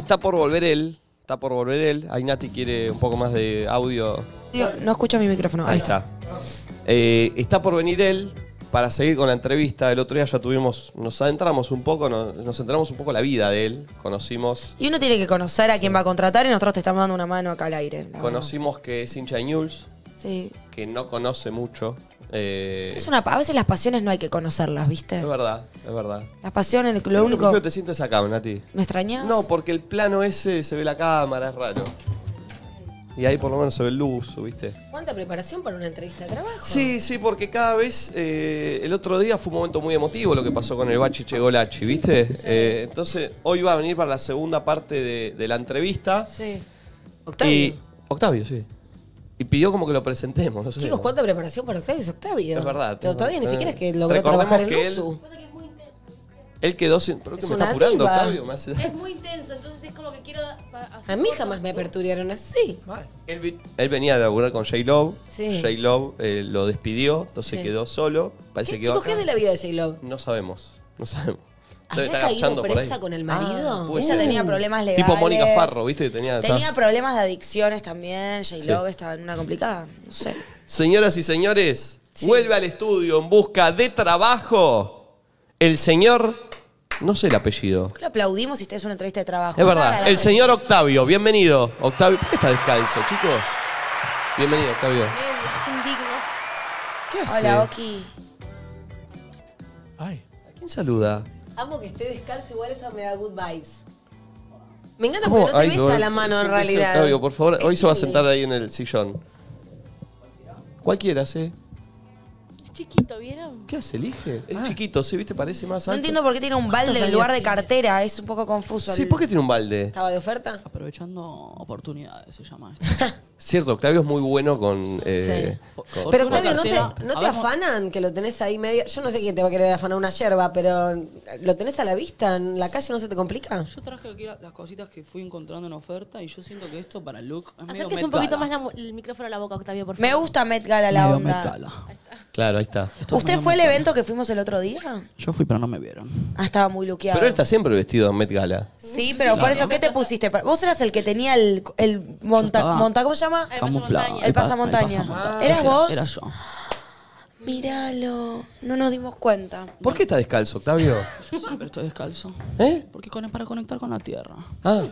Está por volver él. Está por volver él. Ahí Nati quiere un poco más de audio. Digo, no escucho mi micrófono. Ahí está. Eh, está por venir él para seguir con la entrevista. El otro día ya tuvimos, nos adentramos un poco, nos, nos enteramos un poco la vida de él. Conocimos, Y uno tiene que conocer a quién va a contratar y nosotros te estamos dando una mano acá al aire. verdad. conocimos que es hincha de News, Sí. que no conoce mucho. Eh, Es una, a veces las pasiones no hay que conocerlas, ¿viste? es verdad, es verdad. Las pasiones, lo único... feo te sientes acá, Nati. ¿Me extrañas? No, porque el plano ese se ve la cámara, es raro. Y ahí por lo menos se ve el luz, ¿viste? ¿Cuánta preparación para una entrevista de trabajo? Sí, sí, porque cada vez. eh, el otro día fue un momento muy emotivo lo que pasó con el Bachi Chegolachi, ¿viste? Eh, entonces, hoy va a venir para la segunda parte de, de la entrevista. Sí. Octavio. Y, Octavio, sí. Y pidió como que lo presentemos, no sé. Chicos, ¿cuánta preparación para Octavio es Octavio? Es verdad, Pero Octavio ni siquiera es que logró Recordemos trabajar en que él- Luzu. Él quedó sin. ¿Pero qué Es me está apurando, diva. Octavio? Me hace- Es muy intenso, entonces es como que quiero. A mí jamás me aperturaron así. Él, vi- él venía a laburar con J-Love. Sí. J-Love eh, lo despidió, entonces Sí. quedó solo. Parece ¿Qué, que chicos, ¿qué es de la vida de J-Lo? No sabemos, no sabemos. Debe ¿Había estar caído garchando por ahí. presa con el marido? puede Ella ser. tenía problemas legales. Tipo Mónica Farro, ¿viste? Tenía, Tenía problemas de adicciones también. J-Love Sí. estaba en una complicada. No sé. Señoras y señores, vuelve al estudio en busca de trabajo el señor, no sé el apellido. ¿Por qué le aplaudimos si esta es una entrevista de trabajo? Es Para verdad, la- el señor Octavio, bienvenido. Octavio, ¿por qué está descalzo, chicos? Bienvenido, Octavio. Es indigno. ¿Qué hace? Hola, Oki. ¿A quién saluda? Amo que esté descalzo, igual eso me da good vibes. Me encanta ¿Cómo? porque no te Ay, besa no, la mano en sí, realidad. Octavio, por favor, hoy se va a sentar ahí en el sillón. Cualquiera, ¿sí? Es chiquito, ¿vieron? ¿Qué hace? Elige. Es chiquito, sí, ¿viste? Parece más No alto. entiendo por qué tiene un balde ¿Cuántos en lugar de cartera. Es un poco confuso. Sí, ¿por qué tiene un balde? ¿Estaba de oferta? Aprovechando oportunidades se llama esto. Cierto, Octavio es muy bueno con... eh, con- Pero Octavio, ¿no te, cartera, no te hagamos- afanan que lo tenés ahí medio? Yo no sé quién te va a querer afanar una yerba, pero ¿lo tenés a la vista? ¿En la calle no se te complica? Yo traje aquí la- las cositas que fui encontrando en oferta y yo siento que esto para el look es medio Acérquese un Met poquito Gala. más la mu- el micrófono a la boca, Octavio, por Me favor. gusta Met Gala la Medio onda. Met Gala. Claro, ahí está. ¿Usted fue Gala. evento que fuimos el otro día? Yo fui, pero no me vieron. Ah, estaba muy luqueado. Pero él está siempre vestido en Met Gala. Sí, pero por eso, ¿qué te pusiste? Vos eras el que tenía el, el monta, estaba- monta- ¿cómo se llama? El Camuflado. pasamontaña. El pa- pasamontaña. pasamontaña. ¿Eras vos? Era yo. Míralo, no nos dimos cuenta. ¿Por qué está descalzo, Octavio? Yo siempre estoy descalzo. ¿Eh? Porque con, para conectar con la tierra. Ah.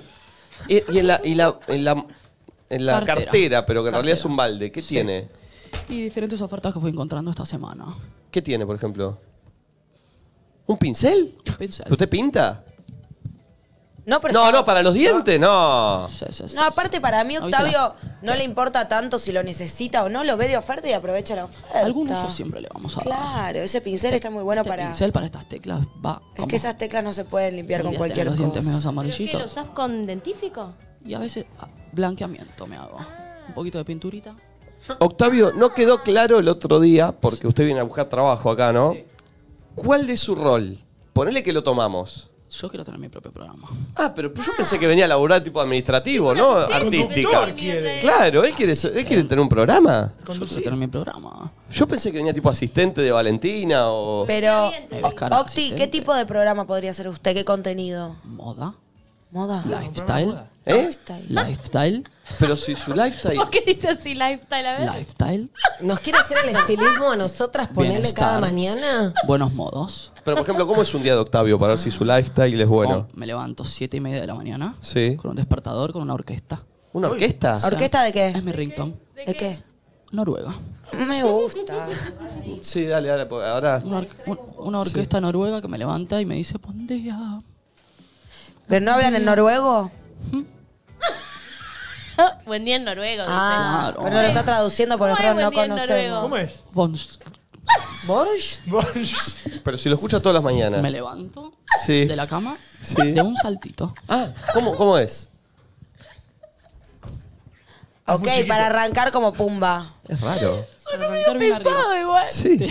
Y, y en, la, y la- en la, en la cartera. Cartera. pero que en realidad es un balde. ¿Qué Sí. tiene? Y diferentes ofertas que fui encontrando esta semana. ¿Qué tiene, por ejemplo? ¿Un pincel? Un pincel. ¿Usted pinta? No, pero No, no, para los dientes, no. Sí, sí, sí, No, aparte para mí Octavio no le importa tanto si lo necesita o no, lo ve de oferta y aprovecha la oferta. Algún uso siempre le vamos a dar. Claro, ese pincel está muy bueno Este para... pincel para estas teclas va. Es como- que esas teclas no se pueden limpiar con cualquier los cosa. dientes ¿Pero qué, lo amarillitos. usás con dentífico? Y a veces ah, blanqueamiento me hago. Un poquito de pinturita. Octavio, no quedó claro el otro día, porque usted viene a buscar trabajo acá, ¿no? ¿Cuál es su rol? Ponele que lo tomamos. Yo quiero tener mi propio programa. Ah, pero yo pensé que venía a laburar tipo administrativo, ¿no? Artística. Claro, él quiere, ser- él quiere tener un programa. Yo quiero tener mi programa. Yo pensé que venía tipo asistente de Valentina o... Pero, Octi, ¿qué tipo de programa podría ser usted? ¿Qué contenido? Moda. ¿Moda? Lifestyle. ¿Eh? Lifestyle. Pero si su lifestyle... ¿Por qué dice así lifestyle? A ver. Lifestyle. ¿Nos quiere hacer el estilismo a nosotras ponerle Bienestar. cada mañana? Buenos modos. Pero por ejemplo, ¿cómo es un día de Octavio para ver si su lifestyle es bueno? Oh, me levanto siete y media de la mañana. Sí. Con un despertador, con una orquesta. ¿Una orquesta? ¿Orquesta de qué? Es mi ringtone. ¿De qué? Noruega. Me gusta. Sí, dale, dale. porque Ahora... Una, or- un- una orquesta noruega que me levanta y me dice, buen día. ¿Pero no hablan en noruego? Buen día en noruego, dice. Ah, Claro. pero lo está traduciendo porque ¿Cómo es nosotros no buen día en conocemos. ¿Cómo es? Vons- ¿Borsch? Pero si lo escucha todas las mañanas. Me levanto Sí. de la cama Sí. de un saltito. Ah, ¿cómo, cómo es? Ok, para arrancar como Pumba. Es raro. Para arrancar bien arriba. Pesado igual. Sí.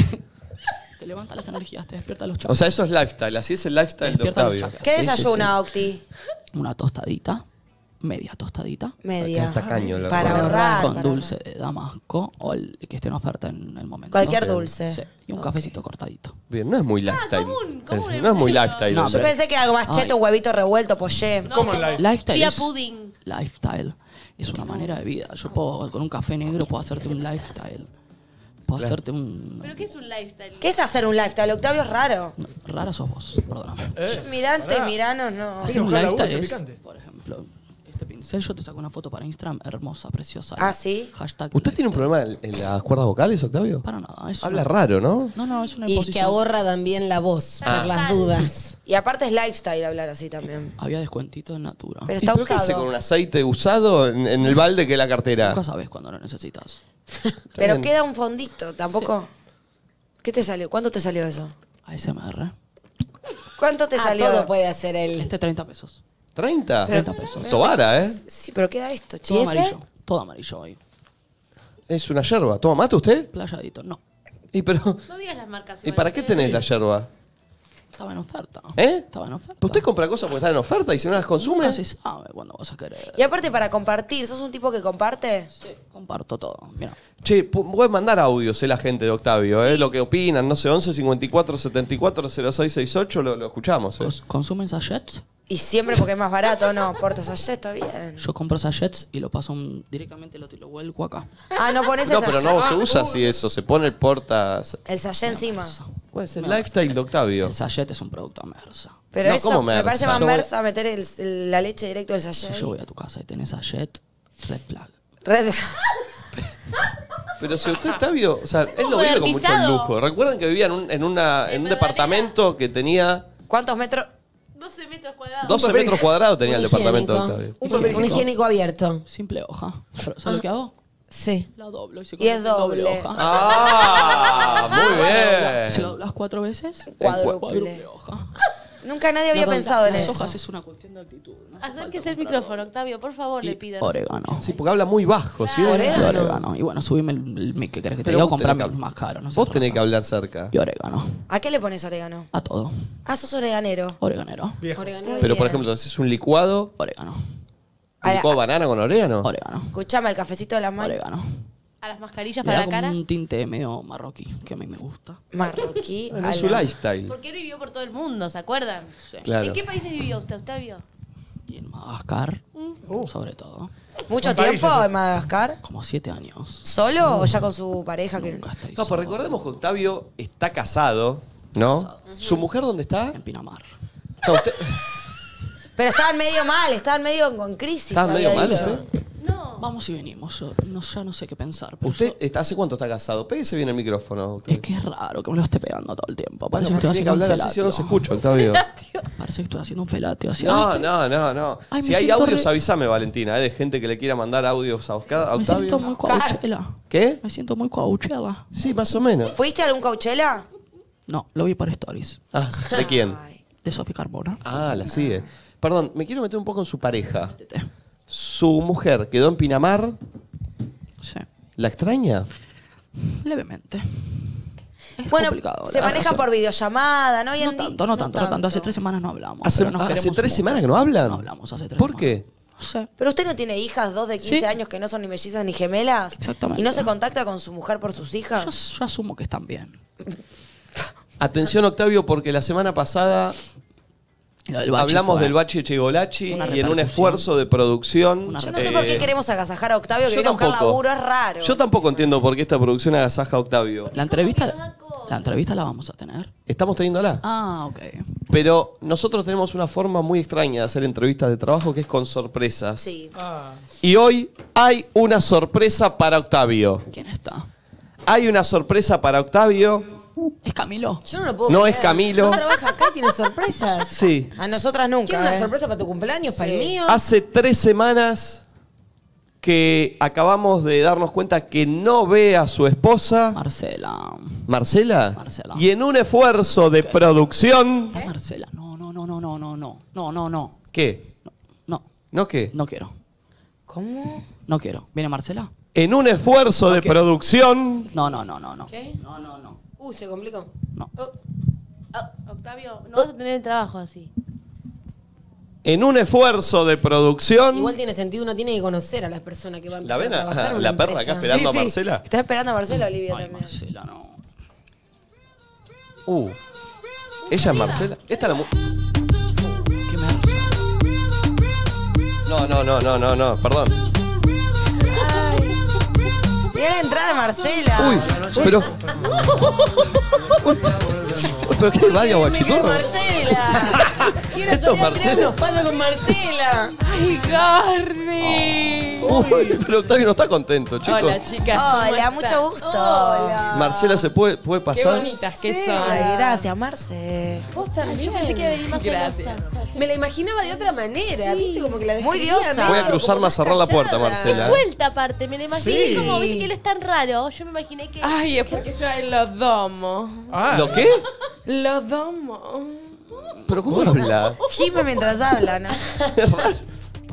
Te levanta las energías, te despierta los O chakras. sea, eso es lifestyle. Así es el lifestyle de Despierta los Octavio. chakras. ¿Qué Sí, sí, desayuna, Octi? Una tostadita media tostadita. Media. Tacaño, la para verdad. ahorrar. con para dulce de damasco o el que esté en oferta en el momento. Cualquier Bien. dulce. Sí, Y un cafecito cortadito. Bien, no es muy lifestyle. común, común Es- no es muy lifestyle. No, Yo pensé que era algo más cheto, Ay. huevito revuelto, pollé. No, ¿Cómo life? Lifestyle Chia es- pudding. Lifestyle es una manera de vida. Yo puedo, con un café negro puedo hacerte un lifestyle. Puedo hacerte un... ¿Pero qué es un lifestyle? ¿Qué es hacer un lifestyle? Octavio es raro. No, rara sos vos, perdóname. Eh, Mirante, pará. miranos, no. Hacer un lifestyle es, por ejemplo, pincel, yo te saco una foto para Instagram hermosa, preciosa. Ah, ¿sí? Hashtag ¿Usted tiene un lifestyle. problema en, en las cuerdas vocales, Octavio? Para nada. Es Habla una- raro, ¿no? No, no, es una Y que imposición. ahorra también la voz, Ah. por las dudas. Y aparte es lifestyle hablar así también. Había descuentito en Natura. Pero ¿Y está pero qué hace usado. con un aceite usado en, en el balde que es la cartera? Nunca sabes cuando lo necesitas. Pero bien. queda un fondito, tampoco. ¿Qué te salió? ¿Cuánto te salió eso? ASMR. ¿Cuánto te Ah, salió? todo puede hacer él. Este 30 pesos. ¿30? 30 pesos. Tobara, ¿eh? Sí, pero queda esto, Todo chicos. amarillo. Todo amarillo hoy. Es una yerba. ¿Toma mate usted? Playadito. No. ¿Y, pero, No digas las marcas. ¿y igual, para qué ¿eh? tenés la yerba? Estaba en oferta. ¿Eh? Estaba en oferta. ¿Usted compra cosas porque están en oferta y si no las consume? Nunca se sabe cuándo vas a querer. Y aparte para compartir, ¿sos un tipo que comparte? Comparto todo. Mira. Che, pu- pueden mandar audios, eh, la gente de Octavio, ¿eh? Lo que opinan, no sé, 11 54 74 0668, lo, lo escuchamos, ¿eh? Cons- ¿Consumen sachets? Y siempre porque es más barato, ¿no? Portas allá, está bien. Yo compro sachets y lo paso un- directamente, lo, lo vuelco acá. Ah, no pones No, el pero sachet. no se usa así eso, se pone el porta... El sachet encima. ¿Cuál es el lifestyle de Octavio? El sachet es un producto mersa. Pero No, eso ¿cómo me mersa? parece más Yo voy- mersa meter el- el- la leche directo del Si sachet. yo ahí. voy a tu casa y tenés sachet, red flag. Red. Pero si usted, Octavio, o sea, él lo vive con mucho Modernizado. lujo. Recuerden que vivía en un, en una, en un departamento que tenía ¿Cuántos metros? 12 metros cuadrados. 12 metros cuadrados tenía el departamento de. Octavio. Un, papel- un higiénico abierto. Simple hoja. Pero, ¿Sabes lo que hago? Sí. La doblo y se Y es convierte en doble doble. hoja. ¡Ah! Muy Si lo bien. doblas cuatro veces, Cuádruple. cuádruple hoja. Nunca nadie había No pensado en contás. Las eso. hojas es una cuestión de actitud. ¿no? Acérquese el micrófono, Octavio, por favor, Y le pido. orégano. Sí, porque habla muy bajo, ¿sí? Y Orégano. orégano. Y bueno, subime el, el mic que querés que te diga, tenés comprame hab- más caro. No sé Vos tenés que hablar cerca. Y orégano. ¿A qué le pones orégano? A todo. Ah, sos oreganero. Oreganero. Pero, por ejemplo, haces un licuado, Orégano. Un licuado de banana con orégano. Orégano. Escuchame, el cafecito de la mano. Orégano. A las mascarillas Le para da la como cara. un tinte medio marroquí, que a mí me gusta. Marroquí. Es su lifestyle. Porque él vivió por todo el mundo, ¿se acuerdan? Claro. ¿En qué países vivió usted, Octavio? Y en Madagascar, Mm. sobre todo, ¿Mucho tiempo en Madagascar? como siete años. ¿Solo o ya con su pareja? Que... Nunca estoy No, pues solo. recordemos que Octavio está casado, ¿no? ¿Su mujer dónde está? En Pinamar. Está usted- Pero estaban medio mal, estaban medio con crisis. ¿Está medio había mal dicho. usted? Vamos y venimos. Yo no, ya no sé qué pensar. Pero ¿Usted yo- está, hace cuánto está casado? Pégese bien el micrófono, Octavio. es que es raro que me lo esté pegando todo el tiempo. Parece que estoy tiene que haciendo un hablar así, si no se felatio. escucha, Octavio. Parece que estoy haciendo un felatio. así. No, no, no, no. Ay, si hay siento audios, re- avísame, Valentina, ¿eh? de gente que le quiera mandar audios a Oscar- a Me Octavio. siento muy coachella. ¿Qué? Me siento muy coachella. Sí, más o menos. ¿Fuiste a algún Coachella? No, lo vi por stories. Ah, ¿De quién? Ay. De Sofi Carbona. Ah, la sigue. Perdón, me quiero meter un poco en su pareja. Su mujer quedó en Pinamar. Sí. ¿La extraña? Levemente. Es Bueno, complicado. se maneja por videollamada, ¿no? Hoy No en día- tanto, no tanto, no tanto. Hace tres semanas no hablamos. ¿Hace, pero nos ah, ¿hace queremos tres mucho. semanas que no hablan? No hablamos hace tres ¿Por semanas. qué? No sé. Pero usted no tiene hijas, dos de 15 Sí. años que no son ni mellizas ni gemelas. Exactamente. ¿Y no se contacta con su mujer por sus hijas? Yo, yo asumo que están bien. Atención, Octavio, porque la semana pasada hablamos fue del bache Chegolachi una y en un esfuerzo de producción. Yo no sé por qué eh, queremos agasajar a Octavio, que viene a buscar tampoco. laburo, es raro. Yo tampoco entiendo por qué esta producción agasaja a Octavio. La entrevista, la entrevista la vamos a tener. Estamos teniéndola. Ah, ok. Pero nosotros tenemos una forma muy extraña de hacer entrevistas de trabajo que es con sorpresas. Sí. Ah, Y hoy hay una sorpresa para Octavio. ¿Quién está? Hay una sorpresa para Octavio. ¿Es Camilo? Yo no lo puedo No creer. es Camilo. No trabaja acá tiene sorpresas. Sí. A nosotras nunca. ¿Quiere una ¿eh? sorpresa para tu cumpleaños, para el mío? Hace tres semanas que acabamos de darnos cuenta que no ve a su esposa, Marcela. Marcela. Marcela. Y en un esfuerzo de producción. ¿Está Marcela? No, no, no, no, no, no, no. No, no, no. ¿Qué? No, ¿No qué? no quiero. ¿Cómo? No quiero. ¿Viene Marcela? En un esfuerzo de producción. No, no, no, no, no. ¿Qué? No, no, no. Uy, se complicó. No. Oh, Octavio, no vas a tener el trabajo así. en un esfuerzo de producción. Igual tiene sentido, uno tiene que conocer a las personas que van a ¿La empezar ven a a- trabajar en la perra acá esperando a Marcela? Está esperando a Marcela Olivia Ay, también. Marcela, no. Uh. ¿Ella es Marcela? Esta es la mu- ¿Qué me hace? No, no, no, no, no, no, perdón. Mira la entrada de Marcela. Uy, pero. Uy, ¿Pero qué? ¿Vaya? Marcela. Quiero Esto es Marcela. los palos con Marcela. ¡Ay, Gardi! Uy, pero Octavio no está contento, chicos. Hola, chicas. ¿cómo Hola, mucho gusto. Marcela, ¿se puede, puede Qué pasar? bonitas que Ay, son. gracias, Marce. Vos también. Yo pensé que iba a venir más Gracias. Me la imaginaba de otra manera, ¿viste? Como que la Muy describía diosa. Voy a cruzar más, cerrar la puerta, callada. Marcela. Es suelta aparte, me la imaginé Sí. como, viste que él es tan raro. Yo me imaginé que. Ay, es porque yo los domo. Ah, ¿Lo qué? Los domo. ¿Pero cómo habla? Gime mientras habla, ¿no? Es raro.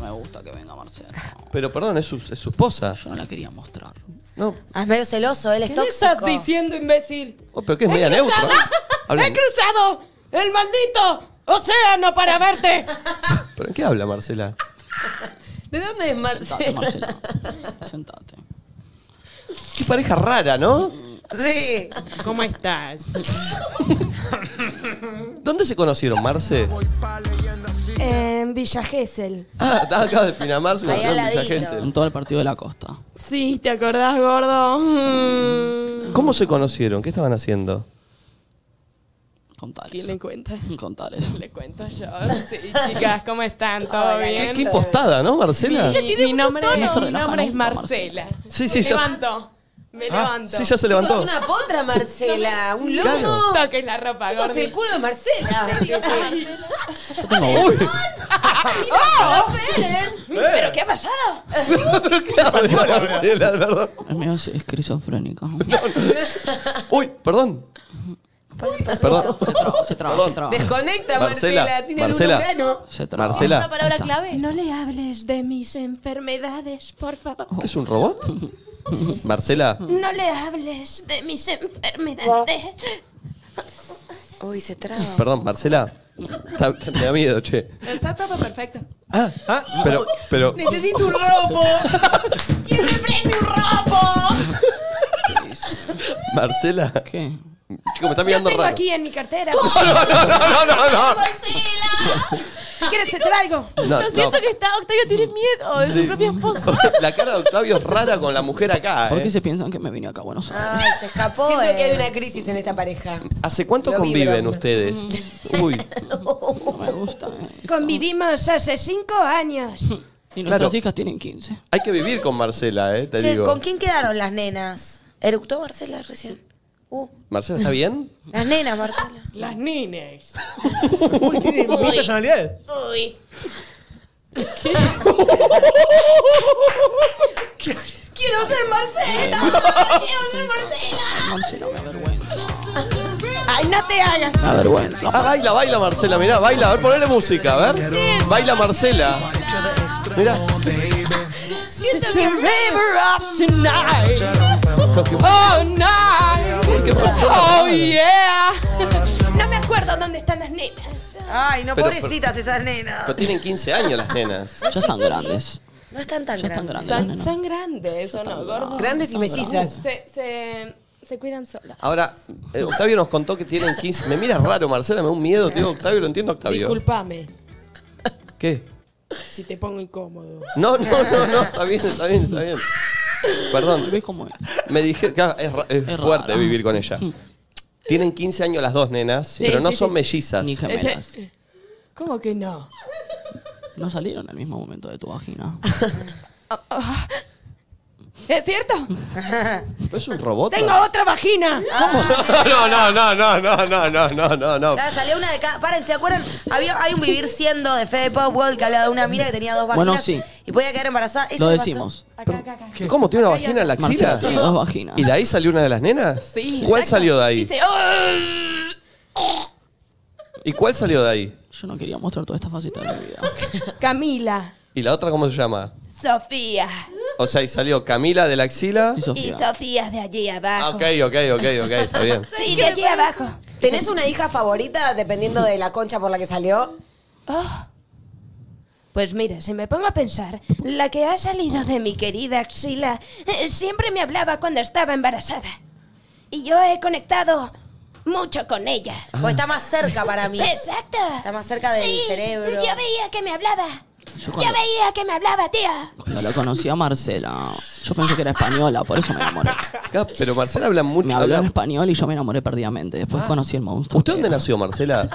Me gusta que venga Marcela. no. Pero perdón, es su, es su esposa. Yo no la quería mostrar. No, Ah, es medio celoso, él es ¿Qué estás diciendo, imbécil? oh, pero que es ¡He media neutra. cruzado! Habla- ¡He cruzado el maldito océano para verte! ¿Pero en qué habla Marcela? ¿De dónde es Sentate, Marcela? Marcela. Sentate. Qué pareja rara, ¿no? Sí. ¿Cómo estás? ¿Dónde se conocieron, Marce? En Villa Gesell. Ah, estaba acá de Pinamar, se Ahí en Villa ladito. Gesell. En todo el partido de la costa. Sí, ¿te acordás, gordo? Mm. ¿Cómo se conocieron? ¿Qué estaban haciendo? Contales. ¿Quién le cuenta? Contales. Le cuento yo. Sí, chicas, ¿cómo están? ¿Todo Hola, bien? Qué, qué impostada, ¿no, Marcela? Mi, mi nombre, mi es Marcela. Sí, sí, me ya sé. levanto. Me levanto. Sí, ya se levantó. una potra, Marcela. Un lomo. Claro. Toques la ropa, Chicos, gordi. el culo de Marcela. Yo tengo Uy, ¿Pero qué ha pasado? ¿pero qué habla Marcela, de verdad? Es medio esquizofrénica. Uy, perdón. Perdón. Se traba, se traba, se traba. Desconecta, Marcela, Marcela. Tiene Marcela. el. Se traba. Marcela. Una palabra clave. No le hables de mis enfermedades, por favor. ¿Es un robot? Marcela. No le hables de mis enfermedades. Uy, se traba. Perdón, Marcela. Está- está- me da miedo, che. Está todo perfecto. Ah, pero, pero. Necesito un ropo. ¿Quién me prende un ropo? Marcela. ¿Qué? Chico, me está Yo mirando tengo raro. aquí en mi cartera. No, no, no, no. Si quieres te traigo. No, Yo siento no. que está, Octavio tiene miedo de Sí. su propia esposa. La cara de Octavio es rara con la mujer acá, ¿Por qué ¿eh? se piensan que me vine acá a Buenos Aires? Ay, se escapó. Siento eh. que hay una crisis en esta pareja. ¿Hace cuánto Lo conviven vibran. ustedes? Uy, No me gusta. eh. Convivimos hace cinco años. Y nuestras Claro. hijas tienen 15. hay que vivir con Marcela, ¿eh? Te Che, digo. ¿con quién quedaron las nenas? ¿Eructó Marcela recién? Uh, ¿Marcela está bien? las nenas, Marcela. Las nines. Uy, tiene mil personalidades. Uy. ¡Quiero ser Marcela! ¡Quiero ser Marcela! Marcela, me avergüenza. Ay, no te hagas. Me avergüenza. Ah, baila, baila Marcela, mirá, baila. A ver, ponele música, a ver. Baila Marcela. Mirá. It's the river of tonight. Oh, night. ¿Qué Marcela? Oh, yeah. No me acuerdo dónde están las nenas. Ay, no, Pero- pobrecitas esas nenas. Pero tienen 15 años las nenas. Ya están grandes. No están tan Ya están grandes. Son, grandes, ¿o no, gordo? Grandes y mellizas. Se, se, se cuidan solas. Ahora, eh, Octavio nos contó que tienen 15. Me mira raro, Marcela, me da un miedo, tío. Octavio, lo entiendo, Octavio. Disculpame ¿Qué? si te pongo incómodo. No, no, no, no, está bien, está bien, está bien. Perdón, ¿Ves cómo es? me dije que es, ra- es Es fuerte vivir con ella. Tienen 15 años las dos nenas, pero no sí, son sí. mellizas. Ni gemelas. ¿Cómo que no? No salieron al mismo momento de tu vagina. ¿Es cierto? ¿No es un robot? ¡Tengo otra vagina! No, no, no, no, no, no, no, no, no, no. Claro, salió una de cada. Paren, ¿se acuerdan? Había, hay un vivir siendo de Fede Popwell que hablaba de una mina que tenía dos vaginas. Bueno, sí. Y podía quedar embarazada. ¿Eso Lo pasó? decimos. Acá, acá, acá. ¿Cómo? ¿Tiene una vagina en la Marcela axila? tiene dos vaginas. ¿Y de ahí salió una de las nenas? Sí. ¿Cuál exacto. salió de ahí? Dice, "Oh". ¿Y cuál salió de ahí? Yo no quería mostrar toda esta faceta de mi vida. Camila, ¿Y la otra cómo se llama? Sofía O sea, y salió Camila de la axila. Y y Sofía. Sofía de allí Ah, abajo. ok, ok, ok, ok, está bien. Sí, de allí abajo. ¿Tenés una hija favorita dependiendo de la concha por la que salió? Pues mira, si me pongo a pensar, la que ha salido de mi querida axila eh, siempre me hablaba cuando estaba embarazada. Y yo he conectado mucho con ella. Pues está más cerca para mí. Exacto. Está más cerca del Sí, cerebro. Yo veía que me hablaba. Yo cuando- veía que me hablaba, tía. Cuando la conocí a Marcela, yo pensé que era española, por eso me enamoré. Acá, pero Marcela habla mucho. Me habló en habla- español y yo me enamoré perdidamente. Después conocí el monstruo. ¿Usted dónde nació, Marcela?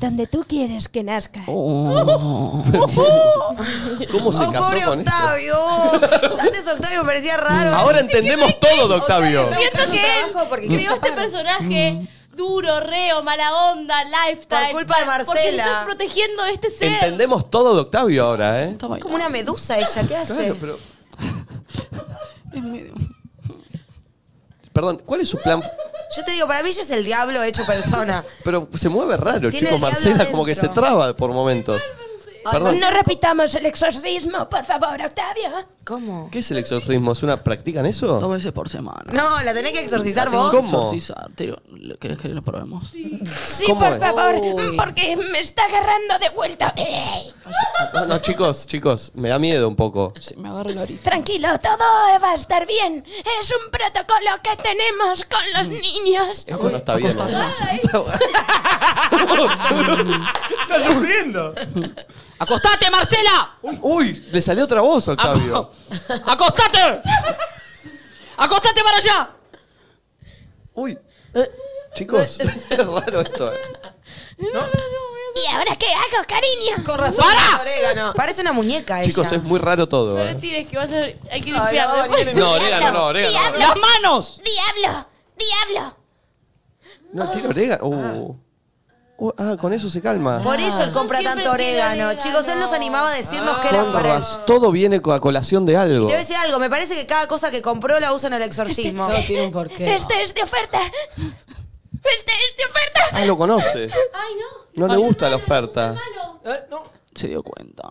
Donde tú quieres que nazca. Oh. ¿Cómo se Oh, casó pobre con esto? Octavio. Antes Octavio me parecía raro. Ahora entendemos todo de Octavio. Siento que él trabajo porque creó este personaje duro, reo, mala onda, lifestyle. Por culpa de Porque Marcela. estás protegiendo a este ser. Entendemos todo de Octavio ahora, ¿eh? Está Como una medusa ella, ¿qué hace? Claro, pero. Es medio- Perdón, ¿cuál es su plan? Yo te digo, para mí ella es el diablo hecho persona. Pero se mueve raro, Tiene chicos. el diablo Marcela como que se adentro. traba por momentos. Perdón, No repitamos el exorcismo, por favor, Octavio. ¿Cómo? ¿qué es el exorcismo? ¿Es una practican Dos eso? veces por semana. No, la tenés que exorcizar vos. ¿Cómo? exorcizar. Te digo, ¿Querés que lo probemos? Sí, ¿Cómo por es? favor, porque me está agarrando de vuelta. No, no, chicos, chicos, me da miedo un poco. Sí, me agarré la orilla. Tranquilo, todo va a estar bien. Es un protocolo que tenemos con los niños. Esto no está bien. ¿no? ¡Está sufriendo! ¡Acostate, Marcela! Uy, le salió otra voz, Octavio. ¡Acostate! ¡Acostate para allá! Uy. Chicos, es raro esto. eh. ¿Y ahora qué hago, cariño? Con razón, ¡Para! orégano. Parece una muñeca ella. Chicos, es muy raro todo. No eh. le tires que vas a, hay que Ay, limpiar no, después. No, orégano, no, orégano. Diablo. ¡Las manos! ¡Diablo! ¡Diablo! No, tiene orégano. Uh. Uh, ah, con eso se calma. Por eso él compra Siempre tanto orégano. orégano. Chicos, él nos animaba a decirnos que era para él. todo viene a colación de algo. Te voy a decir algo, me parece que cada cosa que compró la usa en el exorcismo. Todo tiene un porqué. Este es de oferta. Este es de oferta. Ah, lo conoce. Ay, no. No le gusta la oferta. Malo. Se dio cuenta.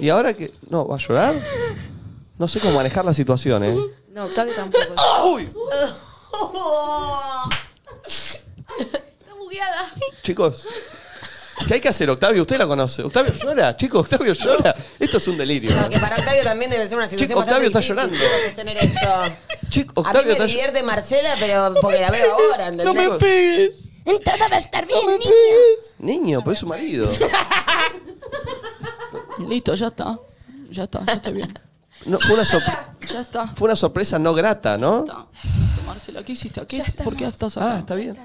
¿Y ahora que No, ¿va a llorar? No sé cómo manejar la situación, ¿eh? No, Octavio tampoco. ¡Uy! Está bugueada. Chicos, ¿qué hay que hacer, Octavio? Usted la conoce. Octavio llora, chicos, Octavio llora. Esto es un delirio. No, que para Octavio también debe ser una situación Chico, Octavio bastante está difícil, llorando. chicos, tener esto. Chico, A mí Octavio me está divierte Marcela, pero porque la veo ahora, ¿entendés? Chicos, pegues! Todo va a estar bien, niño. Niño, pero es su marido. Listo, ya está. Ya está, ya estoy bien. No, fue, una sorpre- Ya está. fue una sorpresa no grata, ¿no? Está. Listo, Marcela, ¿qué hiciste? ¿Qué es? ¿Por qué estás acá? Ah, está bien.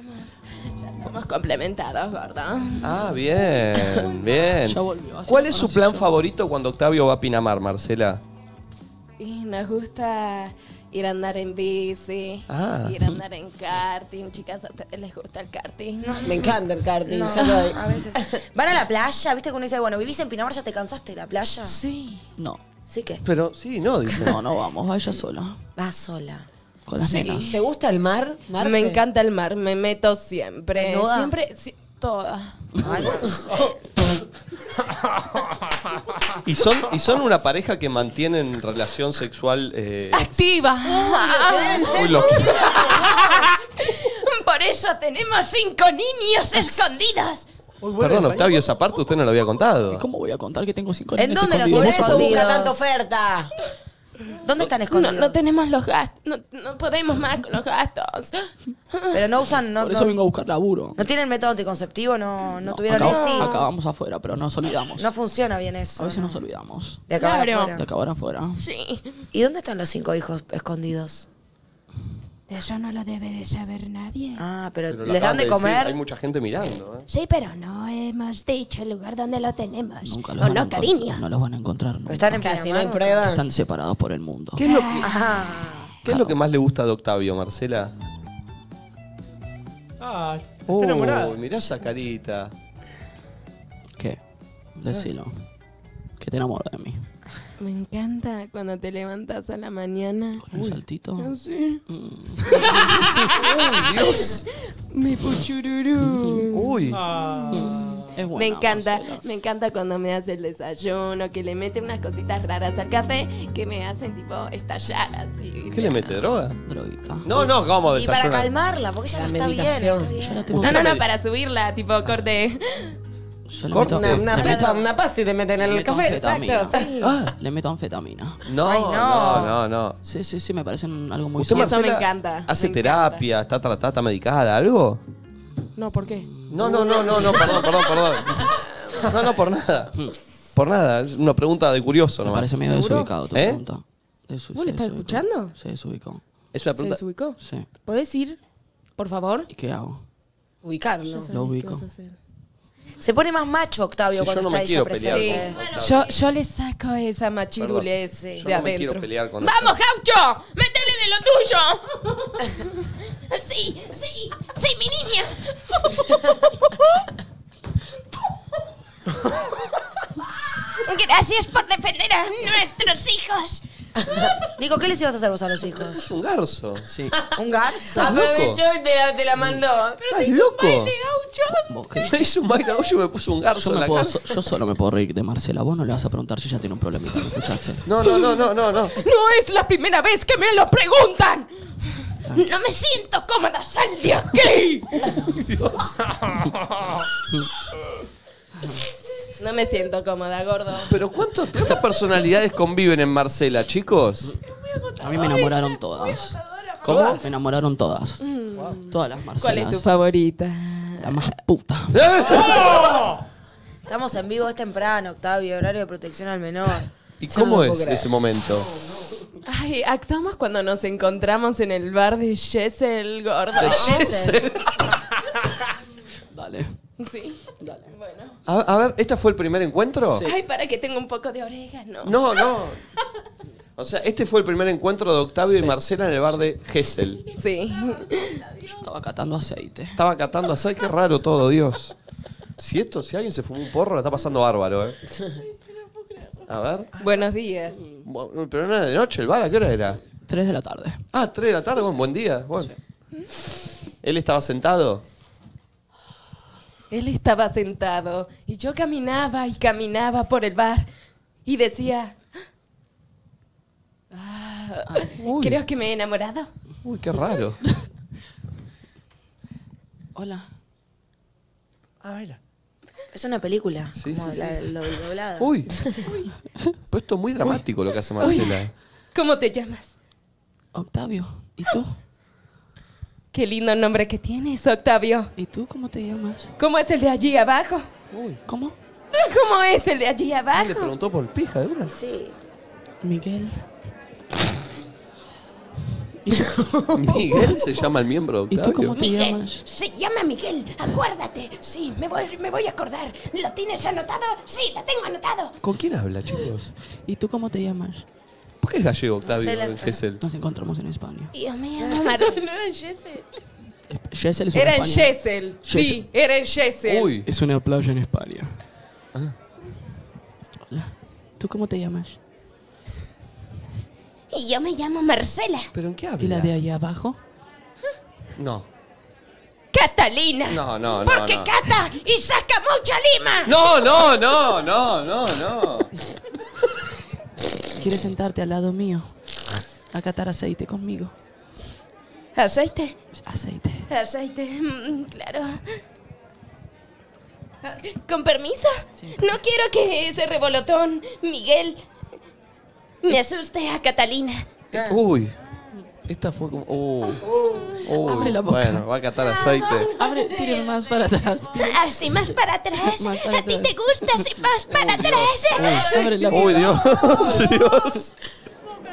Estamos complementados, gordo. Ah, bien, bien. Ya volvió, así ¿Cuál es su conocí plan yo. favorito cuando Octavio va a Pinamar, Marcela? Y nos gusta ir a andar en bici, Ah. ir a andar en karting. Chicas, ¿a ustedes les gusta el karting? Me encanta el karting. No, yo doy. a veces. Van a la playa, ¿viste? Que uno dice, bueno, vivís en Pinamar, ya te cansaste de la playa. Sí. No, Sí que. Pero sí, no, dice. no, no vamos, vaya sola. Va sola. Con las Sí. nenas. ¿Te gusta el mar, Marce? Me encanta el mar, me meto siempre. ¿Desnuda? Siempre, toda. ¿Y son, ¿Y son una pareja que mantienen relación sexual? Eh, Activa. uy, lo- Por eso tenemos cinco niños escondidos. Muy bueno, Perdón. Octavio, esa parte usted no lo había contado. ¿Cómo voy a contar que tengo cinco ¿En dónde lo Por escondidos? tienes? eso busca Escondidos. tanta oferta. ¿Dónde están escondidos? no tenemos los gastos. No, no podemos más con los gastos. Pero no usan, no, Por eso no, vengo a buscar laburo. no tienen método anticonceptivo, no, no, tuvieron acá, ESI. Acabamos afuera, pero nos olvidamos. No funciona bien eso. a veces ¿no? nos olvidamos. De acabar Claro. afuera. De acabar afuera. Sí. ¿Y dónde están los cinco hijos escondidos? Eso no lo debe de saber nadie. Ah, pero, Pero ¿les dan de decir, comer? Hay mucha gente mirando. ¿eh? Sí, pero no hemos dicho el lugar donde lo tenemos. Nunca los ¿O no, cariño? No los van a encontrar nunca. Están en Casi no hay Pinamar, pruebas. Están separados por el mundo. ¿Qué es lo que, Ah, qué es lo que más le gusta de Octavio, Marcela? Ah, está Uy, enamorada. mirá esa carita. ¿Qué? Decilo. Que te enamoro de mí. Me encanta cuando te levantas a la mañana. Con un saltito. Mm. Sí. Uy, Dios. Mi puchururú. Uy. Ah. Es buena, Me encanta, Marcela. me encanta cuando me hace el desayuno, que le mete unas cositas raras al café que me hacen tipo estallar así. ¿Qué le mete? ¿Droga? Droguita. No, no, ¿cómo y para calmarla, porque ella La no está bien, está bien. No, no, me- no, para subirla, tipo corte. Yo le meto, Una, una le meto- pepa, una y te meten en el café. anfetamina. Exacto. sí. Ah, Le meto anfetamina. no, Ay, no, no. no. Sí, sí, sí, me parecen algo muy ¿Usted, sano. Eso me encanta, ¿Hace me terapia? ¿Está tratada? ¿Está medicada? ¿Algo? No, ¿por qué? No, no, no, no, no, perdón, perdón, perdón. No, no, por nada. Por nada, es una pregunta de curioso Me nomás. parece medio ¿Seguro? desubicado tu ¿Eh? pregunta. Desu- ¿Vos se le estás desubicó. escuchando? Se desubicó. Es una ¿Se pregunta. desubicó? Sí. ¿Podés ir, por favor? ¿Y qué hago? Ubicarlo. Lo qué ubico. vas a hacer. Se pone más macho Octavio Sí, yo cuando no está me ella quiero pelear presente. con Octavio. Yo, yo le saco esa machirulez de Yo no me adentro. quiero pelear con ¡Vamos, gaucho! ¡Métele de lo tuyo! Sí, sí, sí, mi niña. Gracias por defender a nuestros hijos. Nico, ¿qué les ibas a hacer vos a los hijos? Es un garzo. Sí. ¿Un garzo? ¿Estás? Aprovechó y te la, te la mandó. ¿Estás loco? ¿Vos qué? Me hizo un Mike Gaucho y me puso un garzo Yo, en me la puedo, cara. so- yo solo me puedo reír de Marcela. Vos no le vas a preguntar si ella tiene un problemita, ¿me escuchaste? No, no, no, no, no, no. ¡No es la primera vez que me lo preguntan! No me siento cómoda, sal de aquí. Dios. No me siento cómoda, gordo. Pero ¿cuánto- ¿cuántas personalidades conviven en Marcela, chicos? A mí me enamoraron todas. ¿Cómo? Me enamoraron todas. Todas las Marcelas. ¿Cuál es tu favorita? La más puta. Estamos en vivo, es temprano, Octavio, horario de protección al menor. ¿Y no cómo lo puedo es creer. ese momento? Ay, actuamos cuando nos encontramos en el bar de Jessel, gordo. Dale. Sí. Bueno. A, a ver, ¿este fue el primer encuentro? Ay, para que tenga un poco de orégano. No, no. O sea, este fue el primer encuentro de Octavio y Marcela en el bar de Gessel. Sí. Yo estaba catando aceite. Estaba catando así, qué raro todo, Dios. Si esto, si alguien se fumó un porro, la está pasando bárbaro, ¿eh? A ver. Buenos días. Bueno, Pero no era de noche el bar, ¿a qué hora era? Tres de la tarde. Ah, tres de la tarde, bueno, buen día. Bueno. ¿Él estaba sentado? Él estaba sentado y yo caminaba y caminaba por el bar y decía, "Ah, Uy. creo que me he enamorado. Uy, qué raro. Hola. Es una película, Sí, como sí, sí. la, lo doblado. Uy. Pues esto es muy dramático lo que hace Marcela. ¿Cómo te llamas? Octavio. ¿Y tú? Qué lindo nombre que tienes, Octavio. ¿Y tú cómo te llamas? ¿Cómo es el de allí abajo? Uy. ¿Cómo? ¿Cómo es el de allí abajo? le preguntó por pija de una. Sí. Miguel. Miguel se llama el miembro de ¿Y tú Octavio. cómo te Miguel, llamas? se llama Miguel, acuérdate. Sí, me voy, me voy a acordar. ¿Lo tienes anotado? Sí, lo tengo anotado. ¿Con quién habla, chicos? ¿Y tú cómo te llamas? ¿Por qué es gallego Octavio en Gessel? Nos encontramos en España. Me llamo Marcela. No era Jesse. Jessel es una Era en España. Jessel. Sí, Jessel. era en Jessel. Uy. Es una playa en España. Hola. ¿Tú cómo te llamas? Y yo me llamo Marcela. ¿Pero en qué habla? ¿Y la de allá abajo? No. Catalina. No, no, no. Porque no. cata y saca mucha lima. No, no, no, no, no, no. ¿Quieres sentarte al lado mío? A catar aceite conmigo. ¿Aceite? Aceite. Aceite, mm, claro. Ah, ¿Con permiso? No quiero que ese revolotón, Miguel, me asuste a Catalina. Uy. Esta fue como. Uh. Uy, Abre la boca. Bueno, va a catar aceite. Abre, tire más para atrás. Así más para atrás. Más para ¿A ti atrás. te gusta así más para atrás? Abre la Uy. Dios. Dios.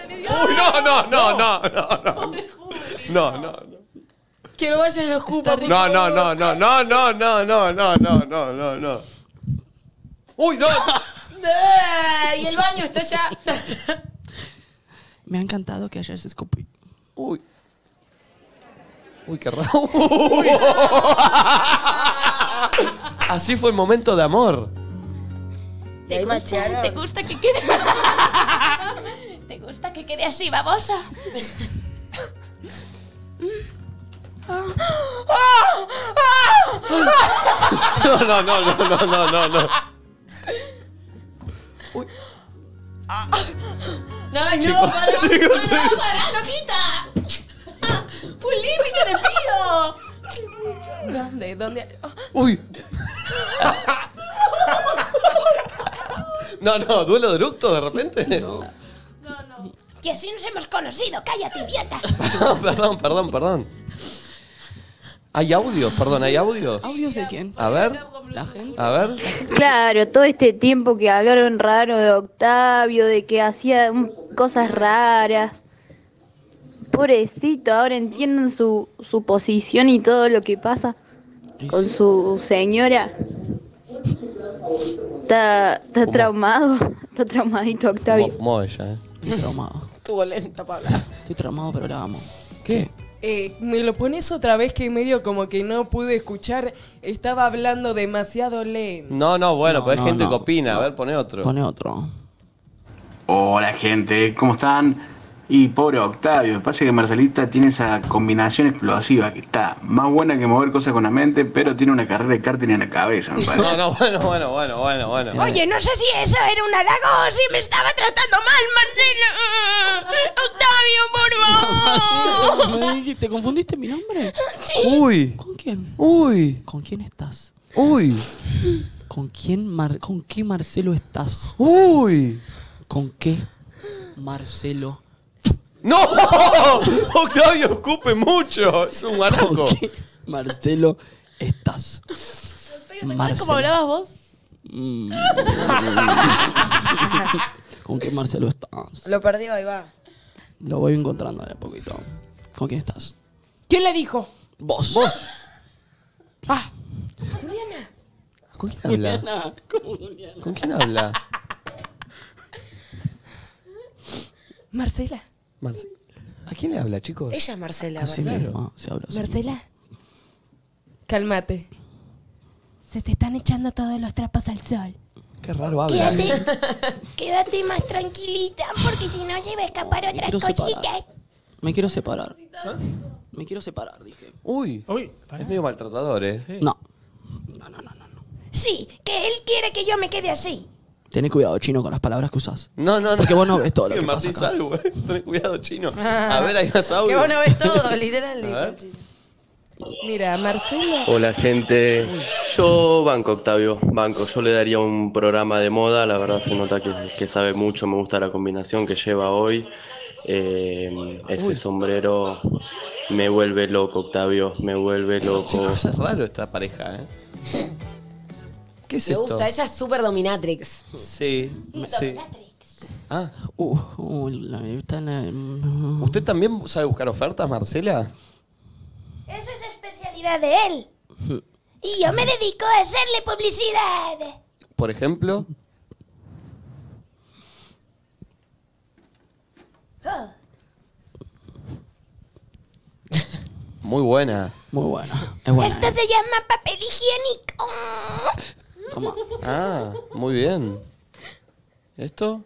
Uy, no, no, no, no, no, no. No, no, no. Que no vayas a escupa. No, no, no, no, no, no, no, no, no, no, no, no, no. Uy, no. Y el baño está ya. Me ha encantado que hayas escupido. Uy. Uy, qué raro. Así fue el momento de amor. Ahí machearon. ¿Te gusta que quede? ¿Te gusta que quede así, babosa? No, no, no, no, no, no, no, no. No, no, para, no, para, loquita. Un límite te pido. ¿Dónde? ¿Dónde? Oh, Uy. No, no, duelo de eructo de repente. No. Que así nos hemos conocido. Cállate, idiota. perdón, perdón, perdón. ¿Hay audios? Perdón, ¿hay audios? ¿Audios de quién? A ver, La gente. a ver. Claro, todo este tiempo que hablaron raro de Octavio, de que hacía cosas raras. Pobrecito, ahora entienden su, su posición y todo lo que pasa con sí. su señora. Está, está traumado, está traumadito Fumó, Octavio. fumó ella, ¿eh? Estoy traumado. Estuvo lenta para hablar. Estoy traumado, pero la amo. ¿Qué? Eh, me lo pones otra vez que medio como que no pude escuchar. Estaba hablando demasiado lento. No, no, bueno, No, pero hay no, gente no, que opina. no. A ver, pone otro. Pone otro. Hola gente, ¿cómo están? Y pobre Octavio, me parece que Marcelita tiene esa combinación explosiva que está más buena que mover cosas con la mente, pero tiene una carrera de karting en la cabeza, me parece. No, no, bueno, bueno, bueno, bueno, bueno. Oye, no sé si eso era un halago o si me estaba tratando mal, Marcelo. Octavio, por favor. Me- ¿Te confundiste mi nombre? Uy, ¿Con quién? uy, ¿Con quién estás? uy, ¿Con quién Mar- ¿Con qué Marcelo estás? uy. ¿Con qué Marcelo? ¡No! Octavio escupe mucho. Es un ¿Con guanaco. qué Marcelo estás? ¿Cómo hablabas vos? Mm. ¿Con qué Marcelo estás? Lo perdió, ahí va. Lo voy encontrando de a poquito. ¿Con quién estás? ¿Quién le dijo? Vos. ¿Vos? Ah, ¿Con quién habla? Juliana, ¿cómo Juliana? ¿Con quién habla? Marcela. Marce- ¿A quién le habla, chicos? Ella es Marcela, Así ¿verdad? mismo, se habla así. Marcela. Cálmate. Se te están echando todos los trapos al sol. Qué raro habla. Quédate, quédate más tranquilita, porque si no se va a escapar Me otras quiero separar. cositas. Me quiero separar. Me quiero separar, dije. Uy, Uy, pará. es medio maltratador, ¿eh? Sí. No. No, no, no, no. no. Sí, que él quiere que yo me quede así. Tené cuidado, chino, con las palabras que usas. No, no, no. Porque vos no ves todo lo Que que pasa Martín acá. salvo, eh. Cuidado, chino. A ver, hay más audio. Que vos no ves todo, literal. A ver. Mira, Marcela. Hola gente, yo banco Octavio, banco, yo le daría un programa de moda, la verdad se nota que, que sabe mucho, me gusta la combinación que lleva hoy, Eh, ese sombrero me vuelve loco Octavio, me vuelve loco. Chicos, es raro esta pareja, ¿eh? ¿Qué es Me esto? gusta, ella es súper dominatrix. Sí, sí. Ah, Uh, uh, la, está la- mm, ¿usted también sabe buscar ofertas, Marcela? Eso es especialidad de él. Y yo me dedico a hacerle publicidad. Por ejemplo. Oh, Muy buena. Muy buena. Es buena. Esto eh. se llama papel higiénico. Toma. Ah, muy bien. ¿Esto?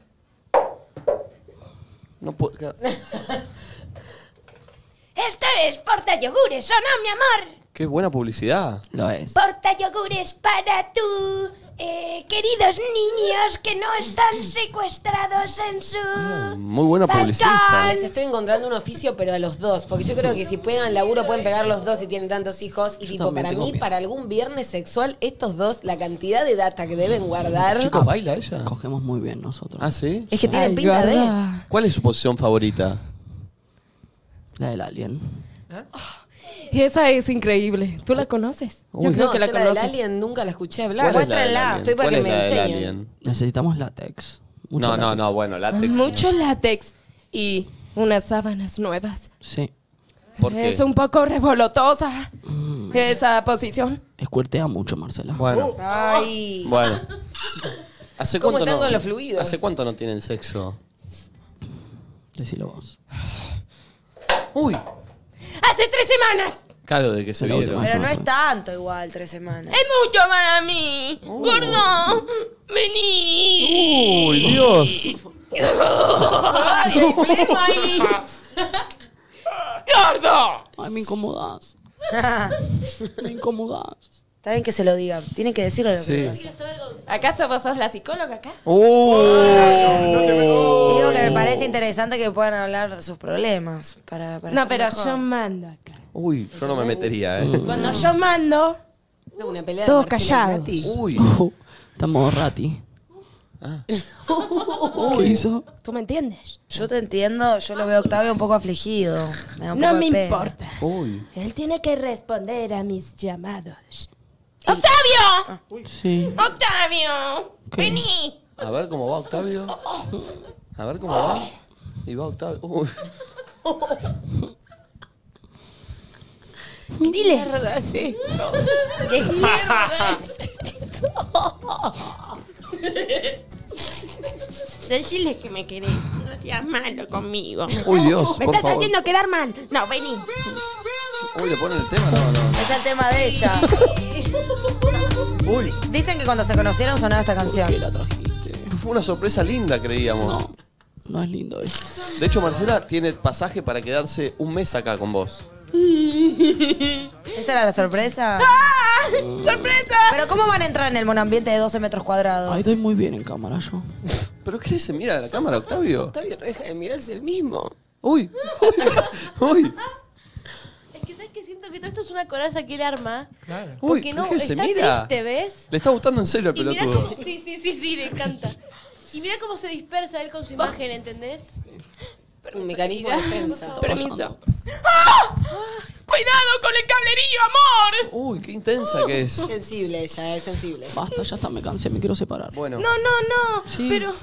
No puedo. Esto es porta yogures, ¿o no, mi amor? Qué buena publicidad. Lo es. Porta yogures para tu eh, queridos niños que no están secuestrados en su... Muy buena publicista. Les estoy encontrando un oficio, pero a los dos. Porque yo creo que si pegan laburo, pueden pegar los dos si tienen tantos hijos. Y tipo, también para mí, miedo. para algún viernes sexual, estos dos, la cantidad de data que deben guardar. Chicos, ¿baila ella? Cogemos muy bien nosotros. Ah, ¿sí? Es que tienen pinta de. ¿Cuál es su posición favorita? La del alien. Esa es increíble. ¿Tú la conoces? Yo creo No, que la yo la del conoces. alien nunca la escuché hablar. ¿Cuál es la del Muéstrenla, alien? estoy para ¿Cuál que es me enseñen. alien? Necesitamos látex. Mucho No, no, látex. no, bueno, látex. Mucho látex y unas sábanas nuevas. Sí. ¿Por qué? Es un poco revolotosa Mm. esa posición. Escuertea mucho, Marcela. Bueno, Ay. bueno. ¿Hace ¿Cómo cuánto están no, con los fluidos? ¿Hace cuánto no tienen sexo? Decilo vos. Uy, Hace tres semanas. claro, de que se vieron. Pero no es tanto igual, tres semanas. Es mucho para mí. Gordo, vení. Uy, Dios. Gordo. Ay, me incomodas. Me incomodas. Está bien que se lo diga. Tiene que decirle lo que Sí. le pasa. ¿Acaso vos sos la psicóloga acá? Uh. Digo que me parece interesante que puedan hablar sus problemas. Para, para No, estar pero mejor. yo mando acá. Uy, yo no me metería, ¿eh? Cuando yo mando, Una pelea Todo de Marcela y callado. Nati. Uy. Uh, estamos rati. ¿Qué hizo? ¿Tú me entiendes? Yo te entiendo, yo lo veo a Octavio un poco afligido. Me da un No poco me de pena. importa. Uy. Él tiene que responder a mis llamados. ¡Octavio! Sí. ¡Octavio! ¡Vení! A ver cómo va Octavio. A ver cómo va. Y va Octavio. Uy. Dile. mierda es esto? ¿Qué mierda Decirle que me querés. No seas malo conmigo. Uy, Dios, Me por estás favor. haciendo quedar mal. No, vení. Uy, le ponen el tema. No, no. Es el tema de ella. Uy. Dicen que cuando se conocieron sonaba esta canción. Fue una sorpresa linda, creíamos. No, no es lindo esto. De hecho, Marcela tiene pasaje para quedarse un mes acá con vos. ¿Esa era la sorpresa? ¡Sorpresa! Pero ¿cómo van a entrar en el monoambiente de 12 metros cuadrados? Ay, doy muy bien en cámara yo. ¿Pero qué se mira a la cámara, Octavio? Octavio no deja de mirarse el mismo. Uy, uy, Es que todo esto es una coraza que él arma. Claro. uy. Porque no, ¿qué se está mira? triste, ¿ves? Le está gustando en serio el Y mira pelotudo. cómo, sí, sí, sí, sí, le encanta. Y mira cómo se dispersa él con su imagen, ¿entendés? Un mecanismo de defensa. Permiso. ¡Ah! ¡Cuidado con el cablerío, amor! Uy, qué intensa que es. Sensible ella, es sensible. Basta, ya está, me cansé, me quiero separar. Bueno, No, no, no. Sí, Pero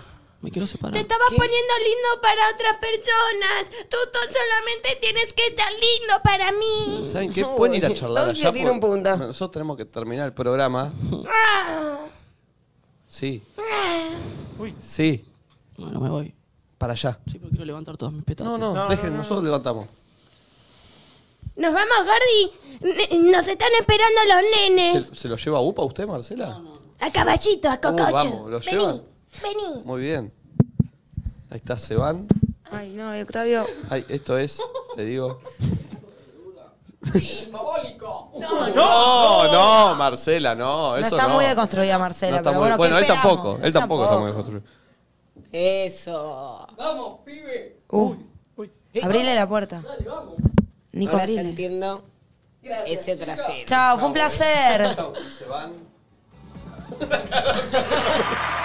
me quiero separar. te estabas poniendo lindo para otras personas. Tú, tú solamente tienes que estar lindo para mí. ¿saben qué? Pueden ir a charlar allá. tiene un punto. Nosotros tenemos que terminar el programa. Ah. Sí, Uy. sí, Bueno, me voy. para allá. Sí, pero quiero levantar todos mis petates. No, no, No, dejen, no, no, nosotros levantamos. Nos vamos, Gordi. Nos están esperando los nenes. ¿Se, se lo lleva a UPA usted, Marcela? A caballito, a cococho. vamos, ¿lo llevan? Vení. Muy bien. Ahí está, se van. Ay, no, Octavio. Ay, esto es, te digo. No, No, no, Marcela, no. No está no. muy deconstruida Marcela, No está pero muy- bueno, bueno, ¿qué él esperamos? tampoco, él tampoco está muy construido. Eso. Uh, Uy. abrile la puerta. Nico, Ahora ya abrile. entiendo ese trasero. Chao, fue un placer. Se van.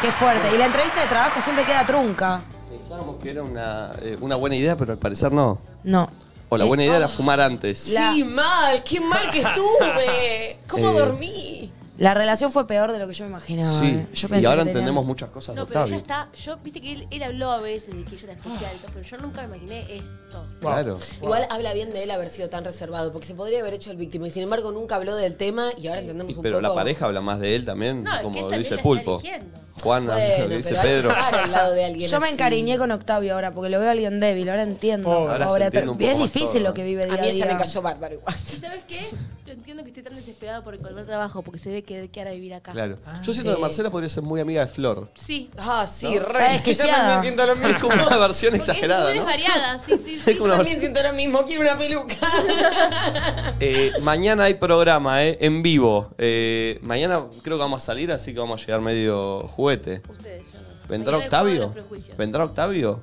Qué fuerte. Y la entrevista de trabajo siempre queda trunca. Pensábamos que era una, eh, una buena idea, pero al parecer no. No. O la buena idea era fumar antes. La- Sí, mal, qué mal que estuve. ¿Cómo Eh, dormí? La relación fue peor de lo que yo me imaginaba. Sí, eh. Yo y ahora que tenían- entendemos muchas cosas de No, pero Octavio. ya está. Yo, viste que él, él habló a veces de que ella era especial y todo, pero yo nunca me imaginé esto. Claro. Igual habla bien de él haber sido tan reservado, porque se podría haber hecho el víctima y sin embargo nunca habló del tema y ahora entendemos Y- un pero poco. la pareja habla más de él también, No, es que como él lo también dice el la pulpo. está eligiendo. Juan Bueno, lo dice pero hay que Pedro. estar al lado de alguien Yo me así. encariñé con Octavio ahora porque lo veo a alguien débil, ahora entiendo. Pobre. Ahora se Pobre, entiende un poco es difícil todo. lo que vive día A a mí ella me cayó bárbaro igual. ¿Y sabes qué? Yo entiendo que esté tan desesperado por encontrar trabajo porque se ve que quiere vivir acá. Claro. Yo siento que. Marcela podría ser muy amiga de Flor. Sí. Ah, sí, Está re. Yo desquiciada. también siento lo mismo. Es como una versión Porque exagerada, es ¿no? variada, sí, sí, Es Yo también versión- siento lo mismo, quiero una peluca. Eh, mañana hay programa, eh, en vivo. Eh, mañana creo que vamos a salir, así que vamos a llegar medio juguete. Ustedes, yo no. ¿Vendrá Mañana el juego de Octavio? los prejuicios. ¿Vendrá Octavio?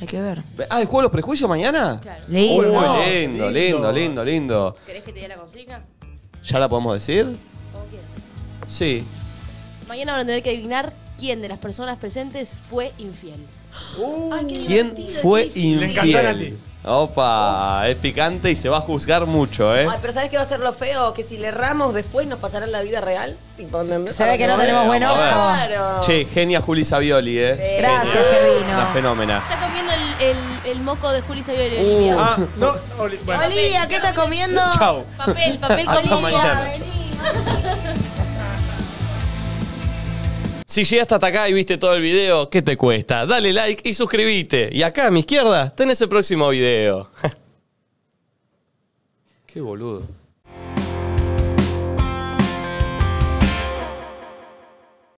Hay que ver. Ah, ¿el juego de los prejuicios mañana? Claro. Lindo. Uy, No, lindo, lindo, lindo, lindo. ¿Querés que te dé la consigna? ¿Ya la podemos decir? Como quieras. Sí. Mañana van a tener que adivinar quién de las personas presentes fue infiel. ¿Quién fue Le encantó a Nati. Opa, es picante y se va a juzgar mucho, ¿eh? Ay, pero ¿sabes qué va a ser lo feo? Que si le erramos después nos pasará en la vida real. Tipo, ¿entendés? Se ve que no tenemos buen ojo. Claro. Che, genia Juli Savioli, ¿eh? Gracias Genia. que vino. Una fenómena. Está comiendo el, el, el moco de Juli Savioli. Uh. Olivia. Ah, no, Oli- bueno. Olivia, ¿qué está comiendo? Chau. Papel, papel con Hasta Olivia. mañana. Si llegaste hasta acá y viste todo el video, ¿qué te cuesta? Dale like y suscríbete. Y acá a mi izquierda tenés el próximo video. Qué boludo.